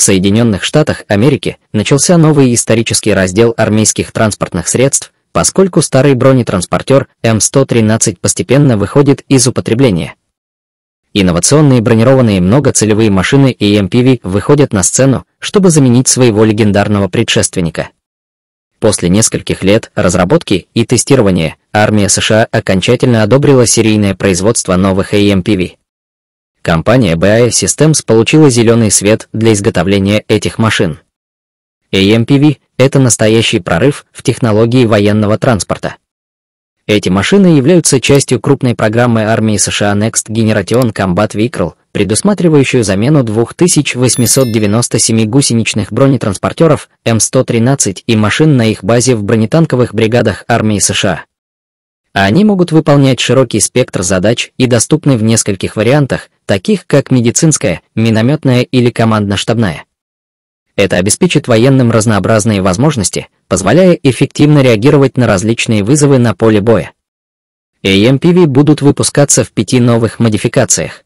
Соединенных Штатах Америки начался новый исторический раздел армейских транспортных средств, поскольку старый бронетранспортер М113 постепенно выходит из употребления. Инновационные бронированные многоцелевые машины и MPV выходят на сцену, чтобы заменить своего легендарного предшественника. После нескольких лет разработки и тестирования армия США окончательно одобрила серийное производство новых AMPV. Компания BAE Systems получила зеленый свет для изготовления этих машин. AMPV – это настоящий прорыв в технологии военного транспорта. Эти машины являются частью крупной программы армии США Next Generation Combat Vehicle, предусматривающую замену 2897 гусеничных бронетранспортеров М113 и машин на их базе в бронетанковых бригадах армии США. Они могут выполнять широкий спектр задач и доступны в нескольких вариантах, таких как медицинская, минометная или командно-штабная. Это обеспечит военным разнообразные возможности, позволяя эффективно реагировать на различные вызовы на поле боя. AMPV будут выпускаться в пяти новых модификациях.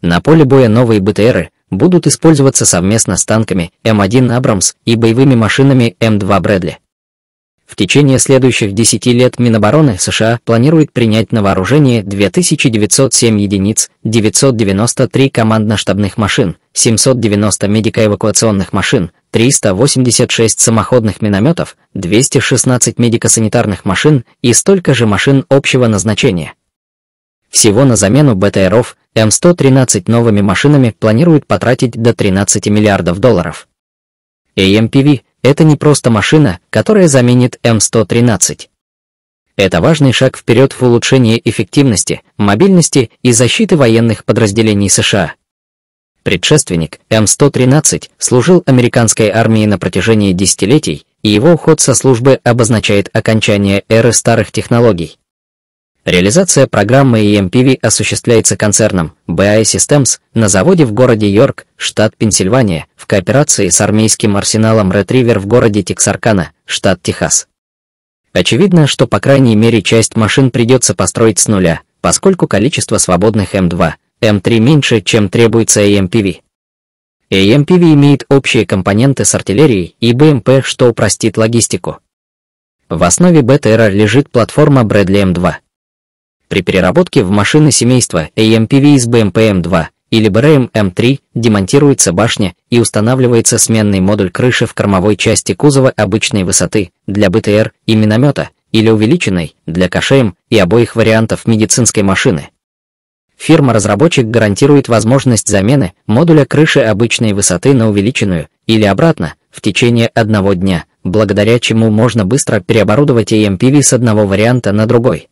На поле боя новые БТРы будут использоваться совместно с танками М1 Абрамс и боевыми машинами М2 Брэдли. В течение следующих 10 лет Минобороны США планирует принять на вооружение 2907 единиц, 993 командно-штабных машин, 790 медико-эвакуационных машин, 386 самоходных минометов, 216 медико-санитарных машин и столько же машин общего назначения. Всего на замену БТРов М113 новыми машинами планируют потратить до 13 миллиардов долларов. AMPV это не просто машина, которая заменит М113. Это важный шаг вперед в улучшении эффективности, мобильности и защиты военных подразделений США. Предшественник М113 служил американской армии на протяжении десятилетий, и его уход со службы обозначает окончание эры старых технологий. Реализация программы EMPV осуществляется концерном BI Systems на заводе в городе Йорк, штат Пенсильвания, в кооперации с армейским арсеналом Retriever в городе Тексаркана, штат Техас. Очевидно, что по крайней мере часть машин придется построить с нуля, поскольку количество свободных М2, М3 меньше, чем требуется EMPV. EMPV имеет общие компоненты с артиллерией и БМП, что упростит логистику. В основе БТР лежит платформа Bradley M2. При переработке в машины семейства AMPV из BMP-M2 или BRM M3 демонтируется башня и устанавливается сменный модуль крыши в кормовой части кузова обычной высоты для БТР и миномета или увеличенной для КШМ и обоих вариантов медицинской машины. Фирма-разработчик гарантирует возможность замены модуля крыши обычной высоты на увеличенную или обратно в течение одного дня, благодаря чему можно быстро переоборудовать AMPV с одного варианта на другой.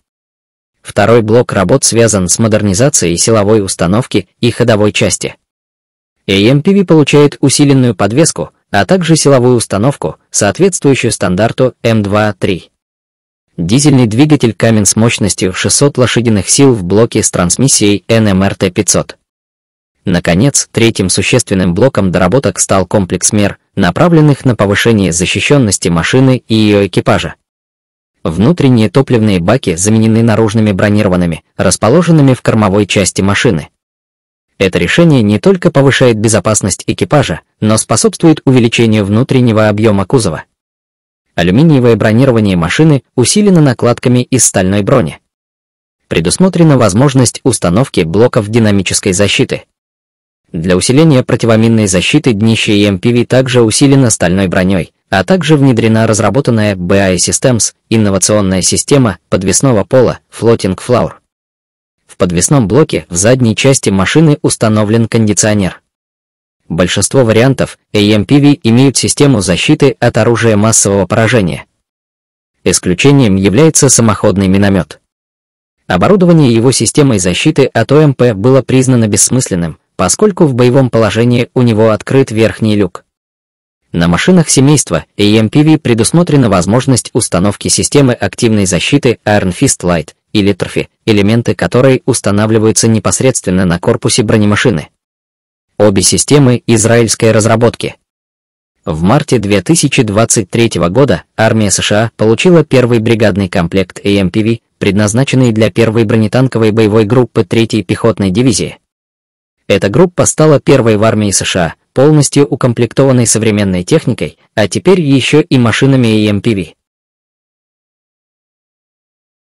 Второй блок работ связан с модернизацией силовой установки и ходовой части. AMPV получает усиленную подвеску, а также силовую установку, соответствующую стандарту M2.3. Дизельный двигатель Камен с мощностью 600 лошадиных сил в блоке с трансмиссией NMRT-500. Наконец, третьим существенным блоком доработок стал комплекс мер, направленных на повышение защищенности машины и ее экипажа. Внутренние топливные баки заменены наружными бронированными, расположенными в кормовой части машины. Это решение не только повышает безопасность экипажа, но способствует увеличению внутреннего объема кузова. Алюминиевое бронирование машины усилено накладками из стальной брони. Предусмотрена возможность установки блоков динамической защиты. Для усиления противоминной защиты днище EMPV также усилено стальной броней, а также внедрена разработанная BI Systems инновационная система подвесного пола Floating Floor. В подвесном блоке в задней части машины установлен кондиционер. Большинство вариантов AMPV имеют систему защиты от оружия массового поражения. Исключением является самоходный миномет. Оборудование его системой защиты от ОМП было признано бессмысленным, поскольку в боевом положении у него открыт верхний люк. На машинах семейства AMPV предусмотрена возможность установки системы активной защиты Iron Light или TRFI, элементы которой устанавливаются непосредственно на корпусе бронемашины. Обе системы израильской разработки. В марте 2023 года армия США получила первый бригадный комплект AMPV, предназначенный для первой бронетанковой боевой группы 3-й пехотной дивизии. Эта группа стала первой в армии США, полностью укомплектованной современной техникой, а теперь еще и машинами и MPV.